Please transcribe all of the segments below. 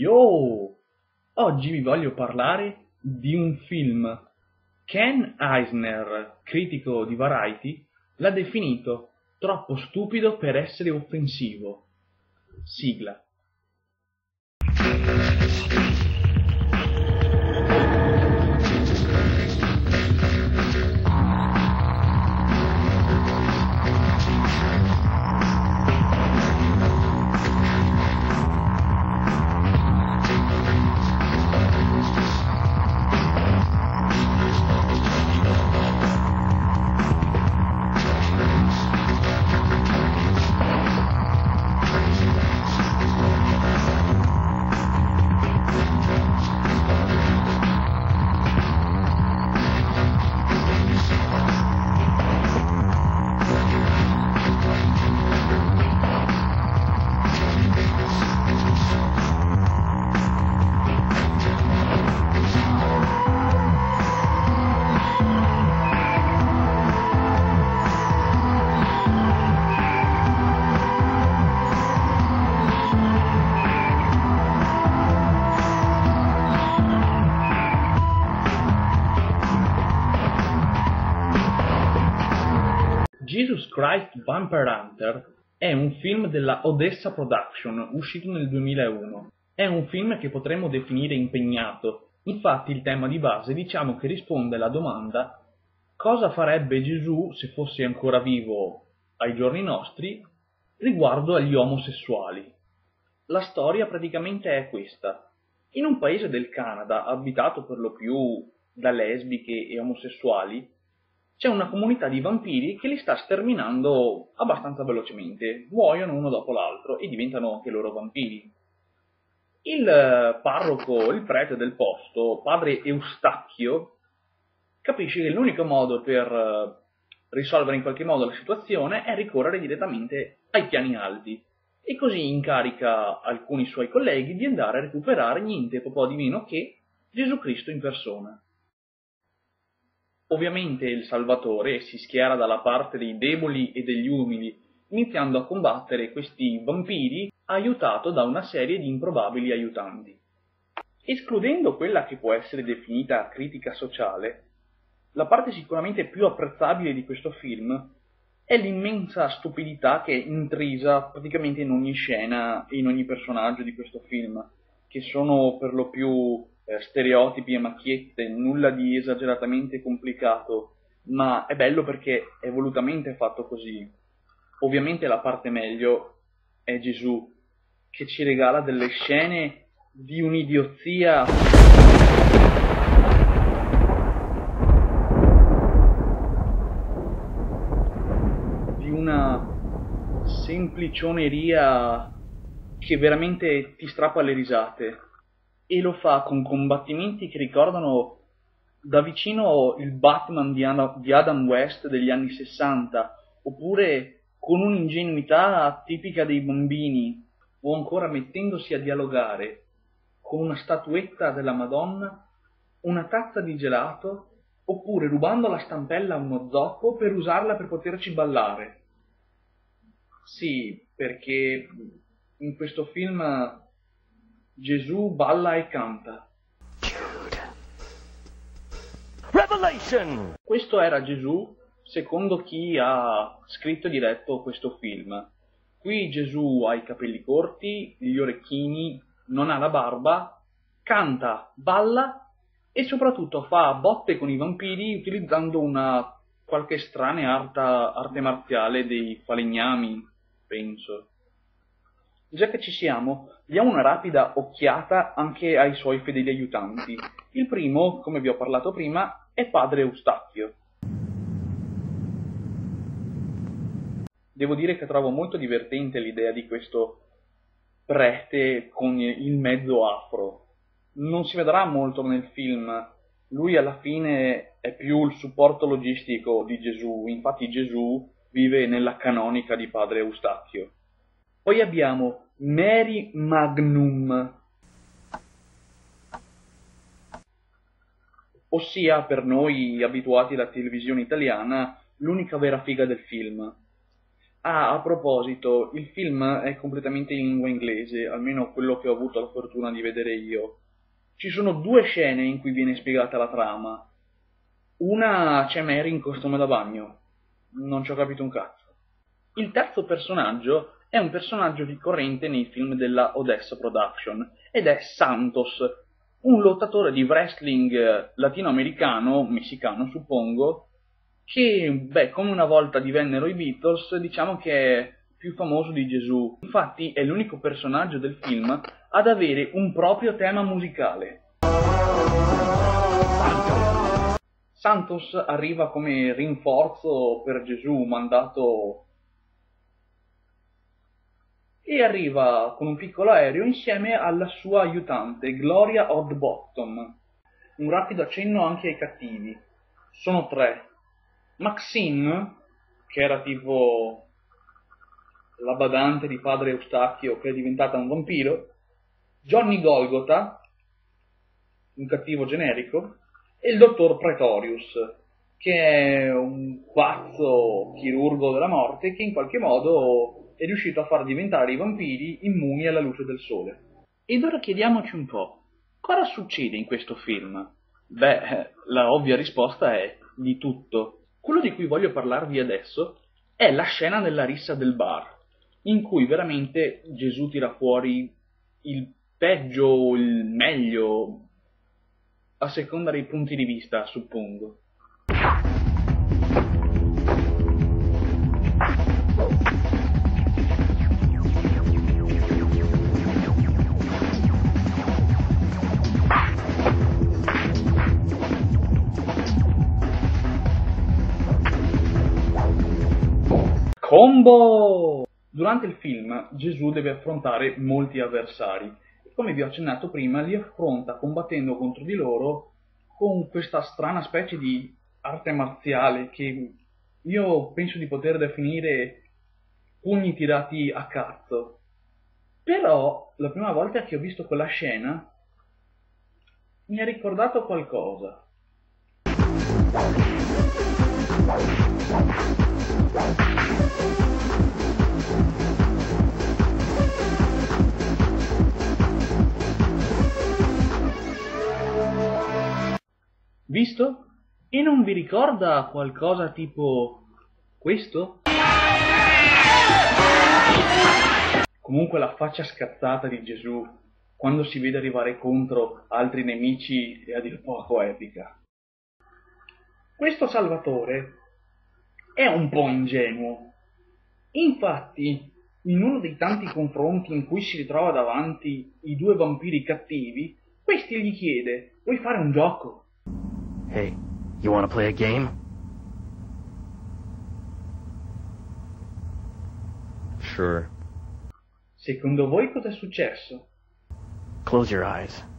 Yo! Oggi vi voglio parlare di un film. Ken Eisner, critico di Variety, l'ha definito troppo stupido per essere offensivo. Sigla. Jesus Christ Vampire Hunter è un film della Odessa Production uscito nel 2001. È un film che potremmo definire impegnato, infatti il tema di base diciamo che risponde alla domanda cosa farebbe Gesù se fosse ancora vivo ai giorni nostri riguardo agli omosessuali. La storia praticamente è questa. In un paese del Canada, abitato per lo più da lesbiche e omosessuali, c'è una comunità di vampiri che li sta sterminando abbastanza velocemente, muoiono uno dopo l'altro e diventano anche loro vampiri. Il parroco, il prete del posto, padre Eustachio, capisce che l'unico modo per risolvere in qualche modo la situazione è ricorrere direttamente ai piani alti e così incarica alcuni suoi colleghi di andare a recuperare niente po' di meno che Gesù Cristo in persona. Ovviamente il Salvatore si schiera dalla parte dei deboli e degli umili, iniziando a combattere questi vampiri aiutato da una serie di improbabili aiutanti. Escludendo quella che può essere definita critica sociale, la parte sicuramente più apprezzabile di questo film è l'immensa stupidità che è intrisa praticamente in ogni scena e in ogni personaggio di questo film, che sono per lo più eh, stereotipi e macchiette, nulla di esageratamente complicato, ma è bello perché è volutamente fatto così. Ovviamente la parte meglio è Gesù, che ci regala delle scene di un'idiozia. di una semplicioneria che veramente ti strappa le risate e lo fa con combattimenti che ricordano da vicino il Batman di, Adam West degli anni 60, oppure con un'ingenuità tipica dei bambini, o ancora mettendosi a dialogare con una statuetta della Madonna, una tazza di gelato, oppure rubando la stampella a uno zoppo per usarla per poterci ballare. Sì, perché in questo film Gesù balla e canta. Revelation! Questo era Gesù secondo chi ha scritto e diretto questo film. Qui Gesù ha i capelli corti, gli orecchini, non ha la barba, canta, balla e soprattutto fa botte con i vampiri utilizzando una qualche strana arte, arte marziale dei falegnami, penso. Già che ci siamo, diamo una rapida occhiata anche ai suoi fedeli aiutanti. Il primo, come vi ho parlato prima, è padre Eustachio. Devo dire che trovo molto divertente l'idea di questo prete con il mezzo afro. Non si vedrà molto nel film, lui alla fine è più il supporto logistico di Gesù, infatti Gesù vive nella canonica di padre Eustachio. Poi abbiamo Mary Magnum, ossia per noi abituati alla televisione italiana l'unica vera figa del film. Ah, a proposito, il film è completamente in lingua inglese, almeno quello che ho avuto la fortuna di vedere io. Ci sono due scene in cui viene spiegata la trama. Una c'è Mary in costume da bagno. Non ci ho capito un cazzo. Il terzo personaggio è un personaggio ricorrente nei film della Odessa Production ed è Santos, un lottatore di wrestling latinoamericano, messicano suppongo, che, beh, come una volta divennero i Beatles, diciamo che è più famoso di Gesù. Infatti è l'unico personaggio del film ad avere un proprio tema musicale. Santos arriva come rinforzo per Gesù mandato e arriva con un piccolo aereo insieme alla sua aiutante Gloria Oddbottom. Un rapido accenno anche ai cattivi. Sono tre. Maxine, che era tipo la badante di padre Eustachio che è diventata un vampiro, Johnny Golgotha, un cattivo generico, e il dottor Pretorius, che è un pazzo chirurgo della morte che in qualche modo è riuscito a far diventare i vampiri immuni alla luce del sole. Ed ora chiediamoci un po', cosa succede in questo film? Beh, la ovvia risposta è di tutto. Quello di cui voglio parlarvi adesso è la scena della rissa del bar, in cui veramente Gesù tira fuori il peggio o il meglio, a seconda dei punti di vista, suppongo. Combo! Durante il film Gesù deve affrontare molti avversari e come vi ho accennato prima li affronta combattendo contro di loro con questa strana specie di arte marziale che io penso di poter definire pugni tirati a cazzo. Però la prima volta che ho visto quella scena mi ha ricordato qualcosa. Visto? E non vi ricorda qualcosa tipo questo? Comunque la faccia scazzata di Gesù quando si vede arrivare contro altri nemici è a dir poco epica. Questo Salvatore è un po' ingenuo. Infatti, in uno dei tanti confronti in cui si ritrova davanti i due vampiri cattivi, questi gli chiede: Vuoi fare un gioco? Hey, you wanna play a game? Sure. Secondo voi cosa è successo? Close your eyes.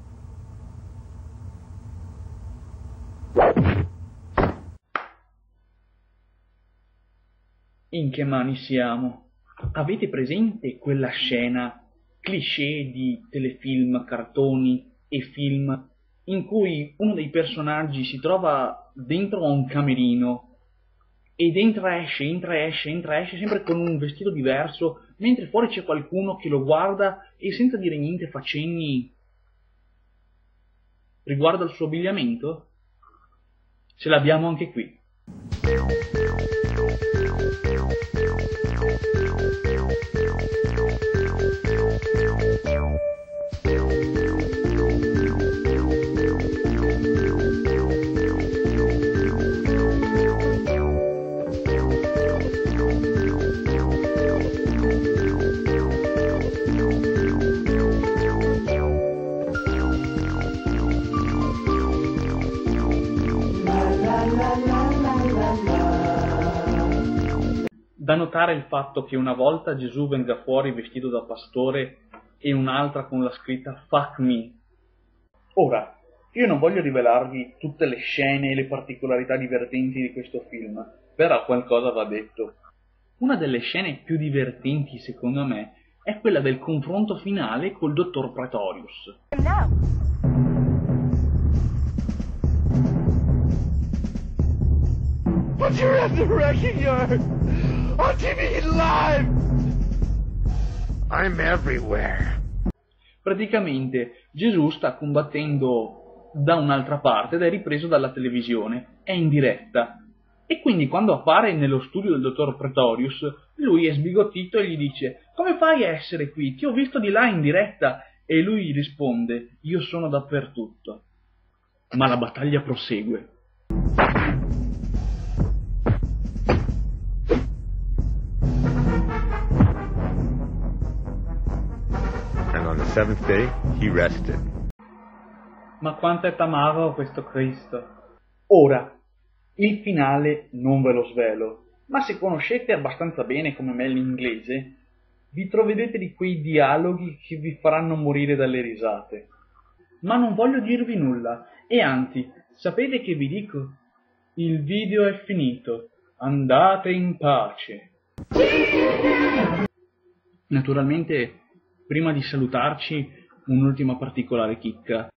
In che mani siamo? Avete presente quella scena cliché di telefilm, cartoni e film in cui uno dei personaggi si trova dentro a un camerino ed entra esce, entra esce, entra esce sempre con un vestito diverso, mentre fuori c'è qualcuno che lo guarda e senza dire niente fa cenni riguardo al suo abbigliamento? Ce l'abbiamo anche qui. Da notare il fatto che una volta Gesù venga fuori vestito da pastore e un'altra con la scritta Fuck me. Ora, io non voglio rivelarvi tutte le scene e le particolarità divertenti di questo film, però qualcosa va detto. Una delle scene più divertenti, secondo me, è quella del confronto finale col dottor Pretorius. But you're at the wrecking yard! On TV live! I'm everywhere. Praticamente Gesù sta combattendo da un'altra parte ed è ripreso dalla televisione, è in diretta. E quindi quando appare nello studio del dottor Pretorius, lui è sbigottito e gli dice Come fai a essere qui? Ti ho visto di là in diretta. E lui gli risponde Io sono dappertutto. Ma la battaglia prosegue. Seventh day, he rested. Ma quanto è tamaro questo Cristo. Ora, il finale non ve lo svelo, ma se conoscete abbastanza bene come me l'inglese, vi troverete di quei dialoghi che vi faranno morire dalle risate. Ma non voglio dirvi nulla, e anzi, sapete che vi dico? Il video è finito, andate in pace. Naturalmente, prima di salutarci, un'ultima particolare chicca.